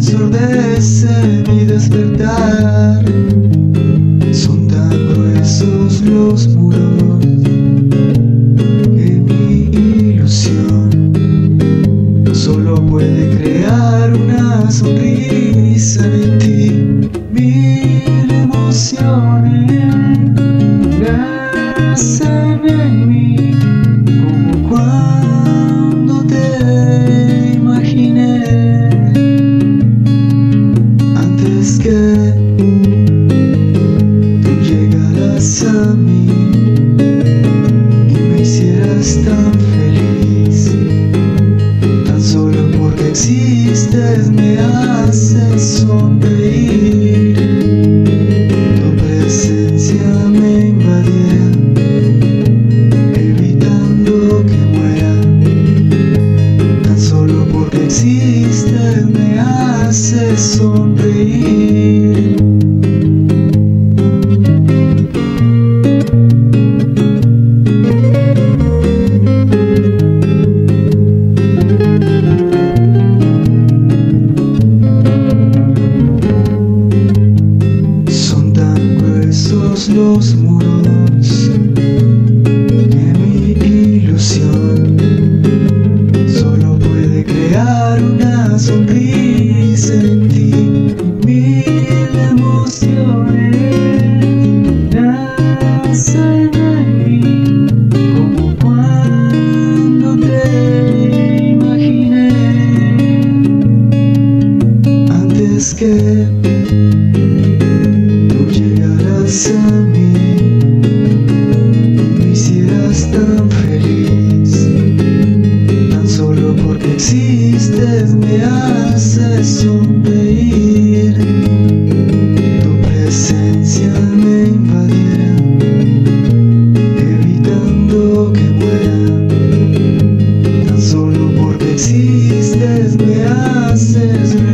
ensordece mi despertar. Son tan gruesos los muros que mi ilusión solo puede crear una sonrisa existes me haces sonreír. Tu presencia me invadía, evitando que muera. Tan solo porque existes me haces sonreír. Una sonrisa en ti. Mil emociones nacen en mí como cuando te imaginé antes que tú llegaras a mí me hicieras tan feliz. Tan solo porque me hace sonreír. Tu presencia me invadiera, evitando que muera. Tan solo porque existes me haces